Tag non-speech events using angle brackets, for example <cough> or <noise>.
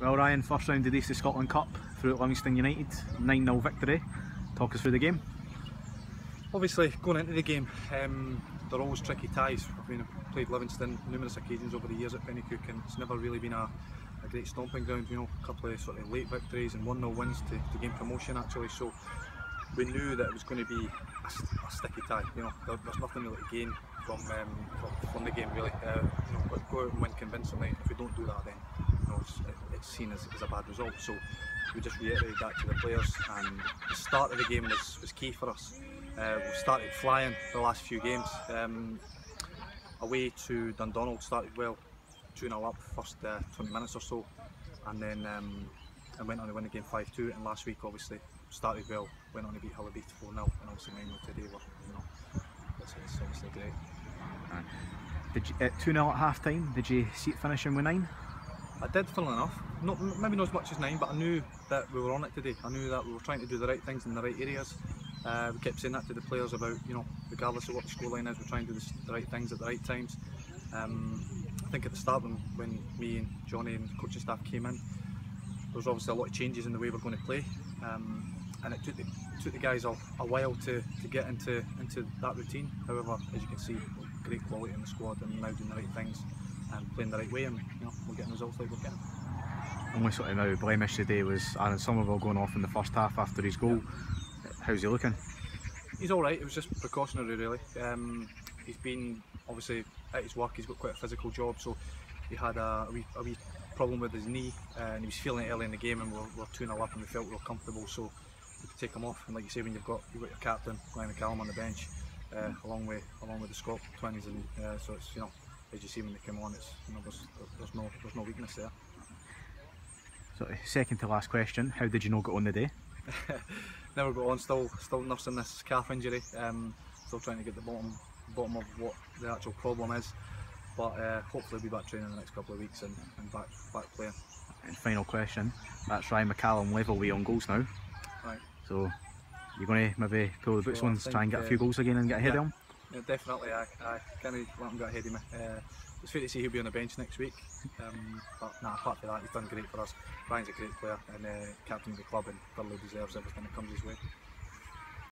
Well, Ryan, first round of the East Scotland Cup through Livingston United, 9 0 victory. Talk us through the game. Obviously, going into the game, um, they're always tricky ties. I've been, played Livingston numerous occasions over the years at Penicuik, and it's never really been a, a great stomping ground. You know, a couple of sort of late victories and 1 0 wins to, to gain promotion actually. So we knew that it was going to be a, a sticky tie. You know, there, there's nothing really to gain from um, from, from the game really. Uh, you know, go out and win convincingly. If we don't do that, then you know, it's, it, it's seen as, as a bad result. So we just reiterated that to the players, and the start of the game was, was key for us. Uh, we started flying the last few games. Um, away to Dundonald started well, 2 0 up first uh, 20 minutes or so, and then um, and went on to win the game 5 2. And last week, obviously, started well, went on to beat Hill of Beath 4 0, and obviously 9 0 today. Were, you know, it's, it's obviously great. Did you, at 2 0 at half time, did you see it finishing with 9? I did, funnily enough. Not, maybe not as much as nine, but I knew that we were on it today. I knew that we were trying to do the right things in the right areas. Uh, we kept saying that to the players about, you know, regardless of what the scoreline is, we're trying to do the right things at the right times. Um, I think at the start when, when me and Johnny and coaching staff came in, there was obviously a lot of changes in the way we're going to play. Um, and it took the, took the guys a, a while to, to get into into that routine. However, as you can see, great quality in the squad and now doing the right things and playing the right way and you know, we're getting results like we're getting. Only sort of now blemish today was Aaron Somerville going off in the first half after his goal. How's he looking? He's all right. It was just precautionary, really. Um, he's been obviously at his work. He's got quite a physical job, so he had a, a, wee, a wee problem with his knee, uh, and he was feeling it early in the game, and we're, we're two 0 up, and we felt we were comfortable, so we could take him off. And like you say, when you've got you've got your captain, Glenn McCallum, on the bench, uh, along with along with the Scott twins, and uh, so it's you know as you see when they come on, it's you know there's there's no there's no weakness there. So, second to last question, how did you know got on the day? <laughs> Never got on. Still, still nursing this calf injury. Um, still trying to get the bottom, bottom of what the actual problem is. But uh, hopefully, be back training in the next couple of weeks and, and back, back playing. And final question, that's Ryan McCallum level way on goals now. Right. So, you're going to maybe pull the boots Well, I ones, try and get a few uh, goals again and get ahead yeah. of him? Yeah, definitely. I, I kind of let him get ahead of me. Uh, it's fair to say he'll be on the bench next week. Um, but nah, apart from that, he's done great for us. Ryan's a great player and uh, captain of the club and thoroughly deserves everything that comes his way.